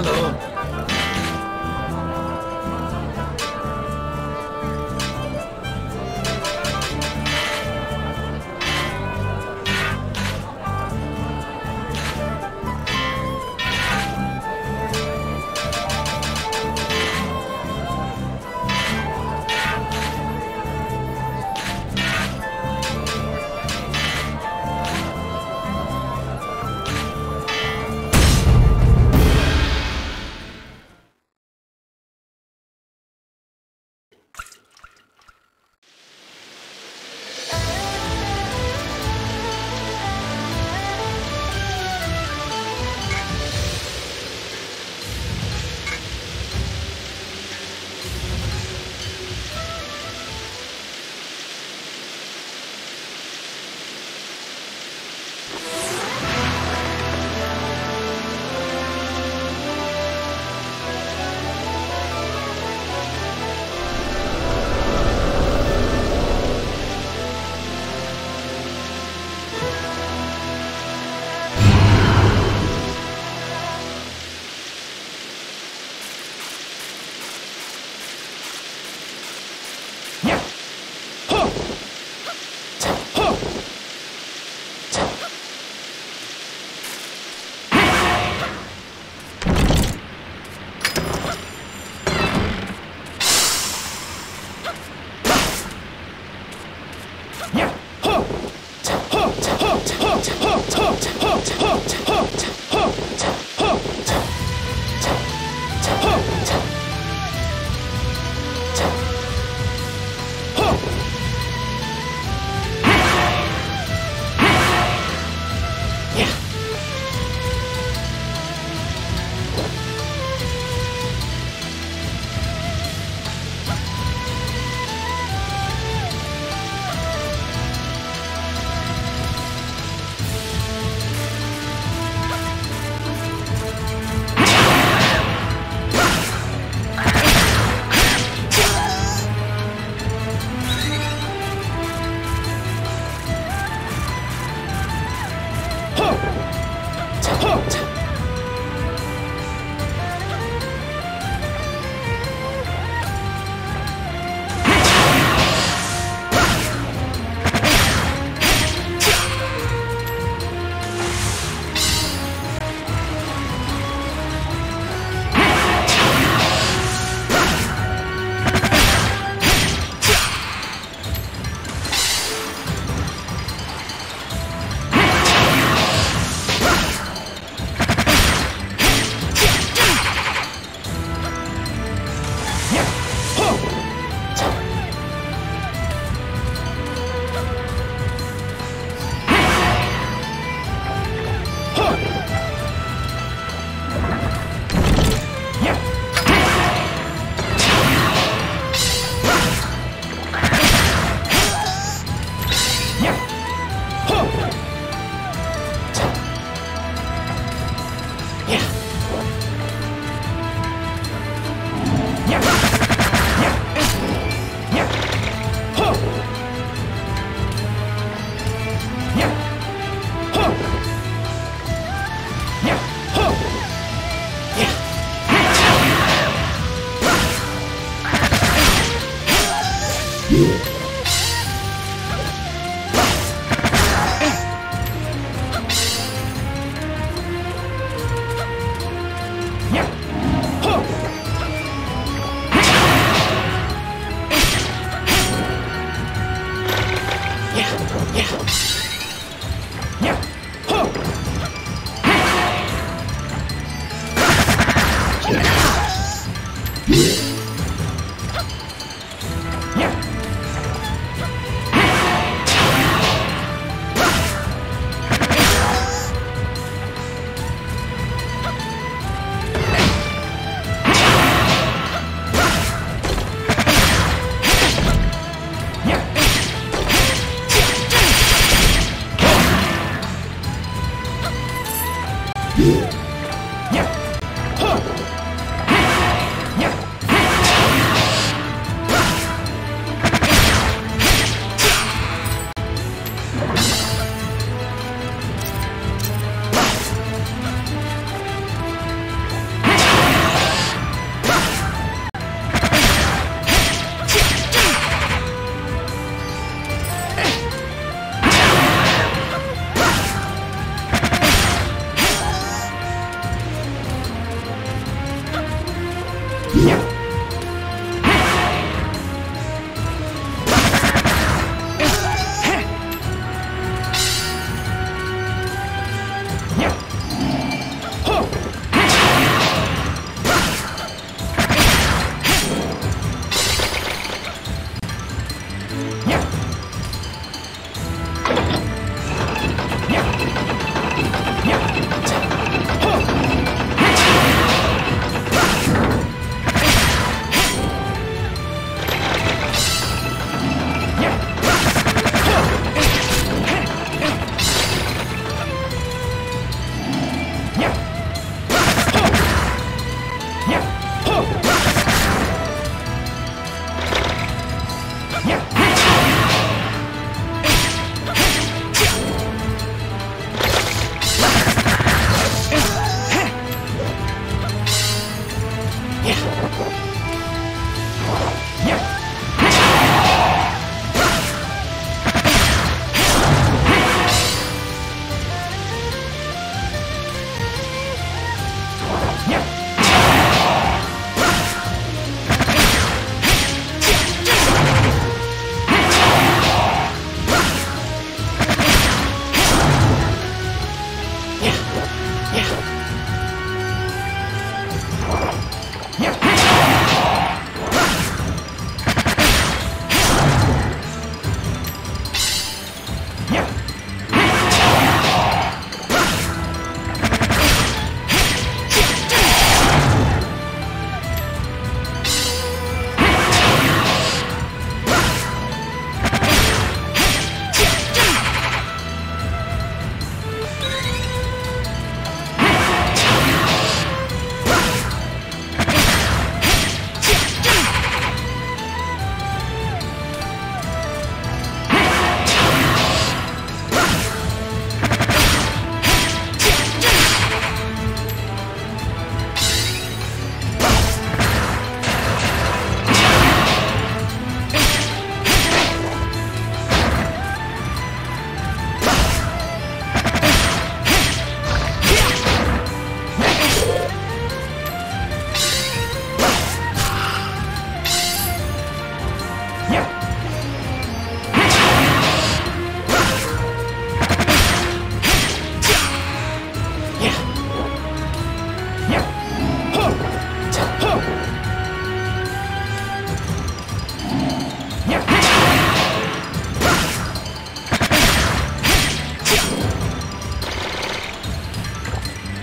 Hello.